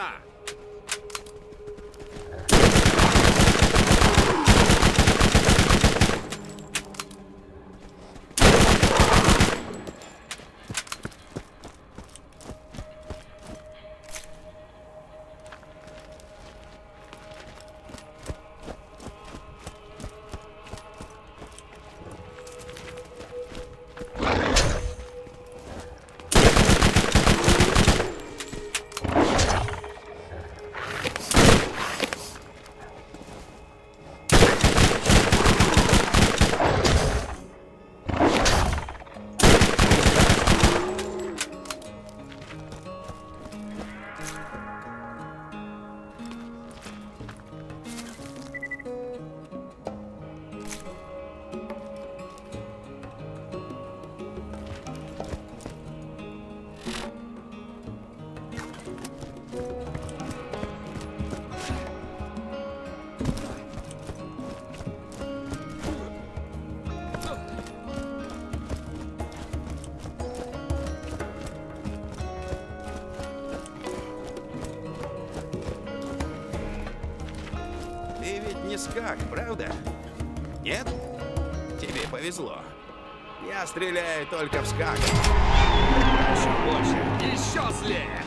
하나. Скак, правда? Нет? Тебе повезло. Я стреляю только в скак. Еще больше! Еще злее!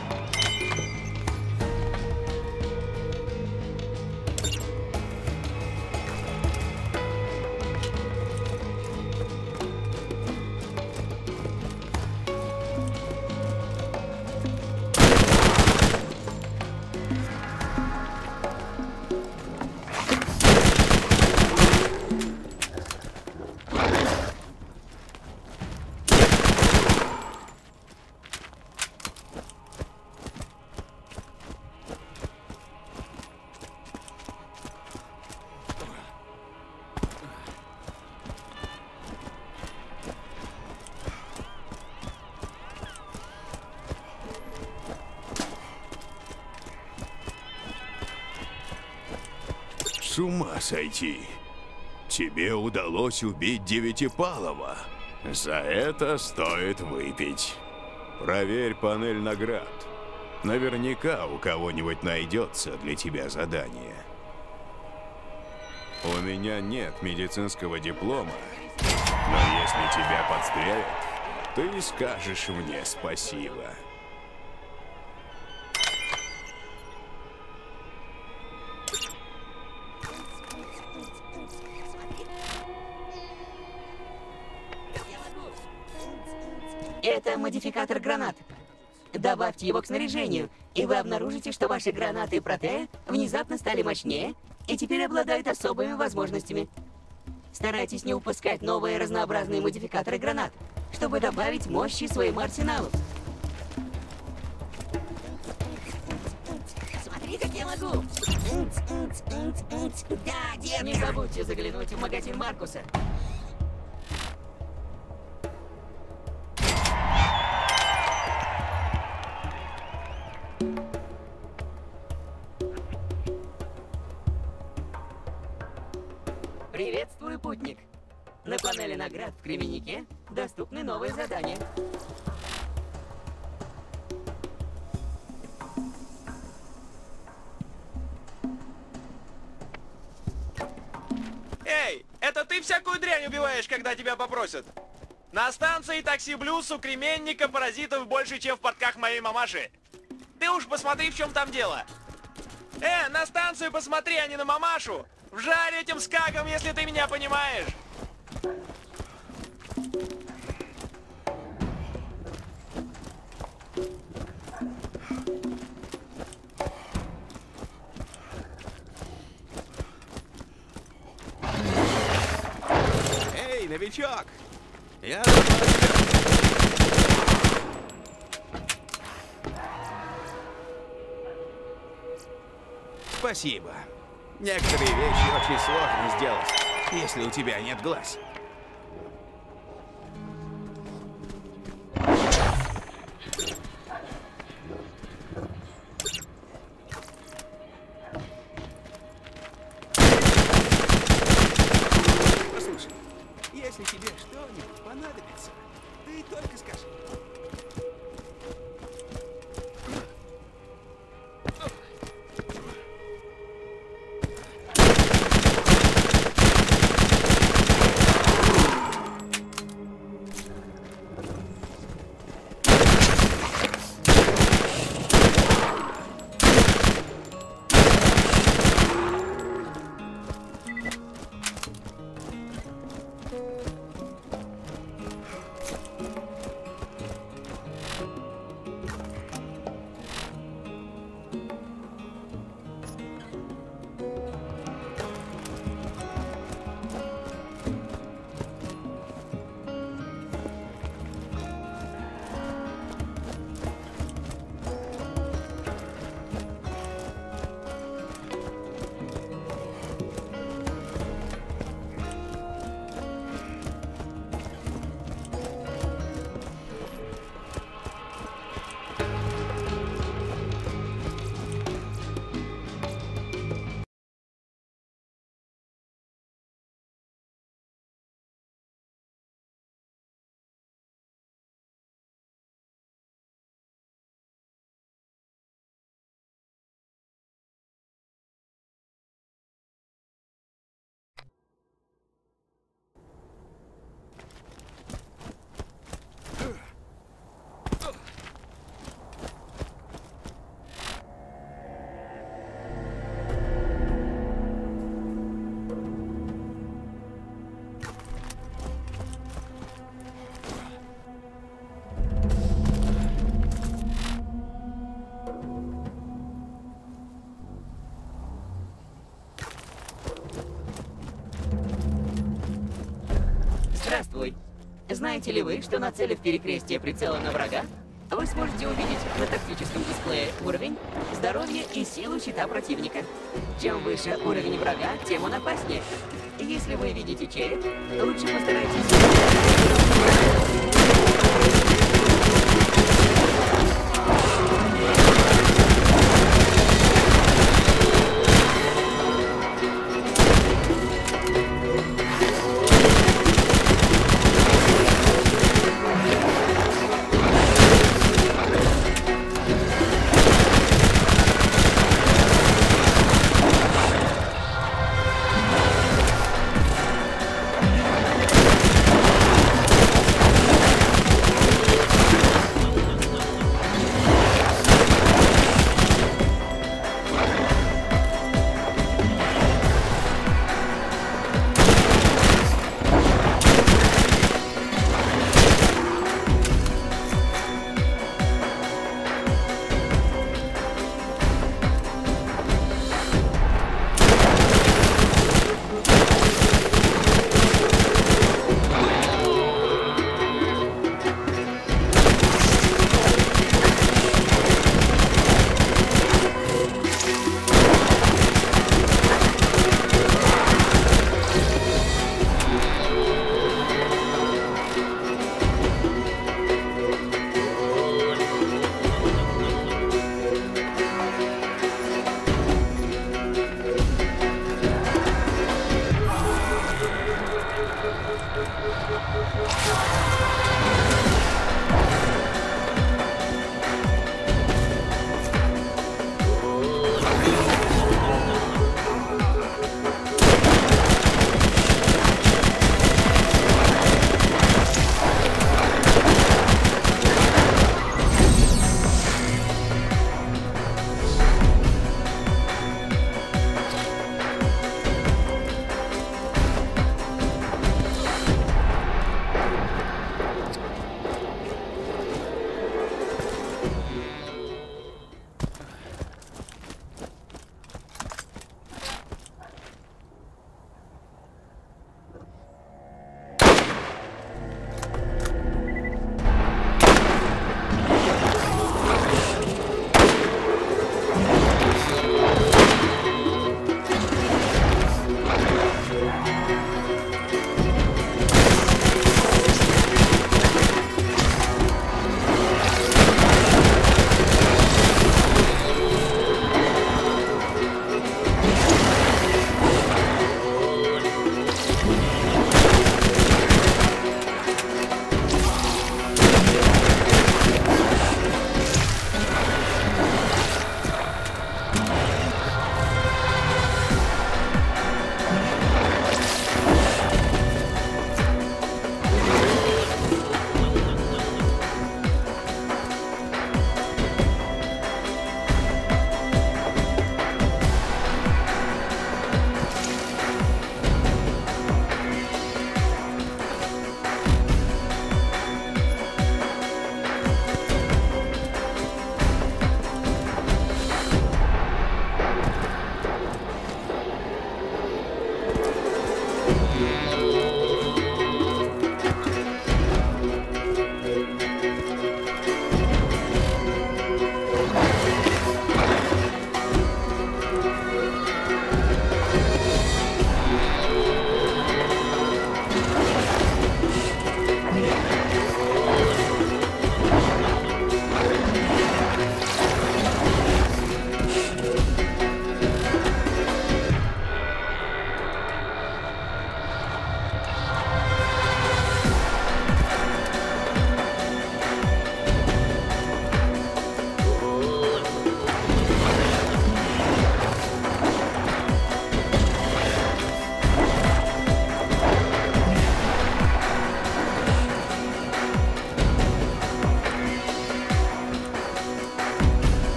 С ума сойти. Тебе удалось убить Девятипалова. За это стоит выпить. Проверь панель наград. Наверняка у кого-нибудь найдется для тебя задание. У меня нет медицинского диплома, но если тебя подстрелят, ты скажешь мне спасибо. Это модификатор гранат. Добавьте его к снаряжению, и вы обнаружите, что ваши гранаты Протея внезапно стали мощнее и теперь обладают особыми возможностями. Старайтесь не упускать новые разнообразные модификаторы гранат, чтобы добавить мощи своему арсеналу. Смотри, как я могу! Да, детка! Не забудьте заглянуть в магазин Маркуса. Приветствую, путник! На панели наград в Кременнике доступны новые задания. Эй, это ты всякую дрянь убиваешь, когда тебя попросят? На станции такси Блюз у кременника паразитов больше, чем в портках моей мамаши. Ты уж посмотри, в чем там дело. Э, на станцию посмотри, а не на мамашу. Вжарь этим скаком, если ты меня понимаешь. Эй, новичок! Я. Спасибо. Некоторые вещи очень сложно сделать, если у тебя нет глаз. Ли вы, что нацелив перекрестие прицела на врага, вы сможете увидеть на тактическом дисплее уровень, здоровье и силу щита противника. Чем выше уровень врага, тем он опаснее. Если вы видите череп, лучше постарайтесь...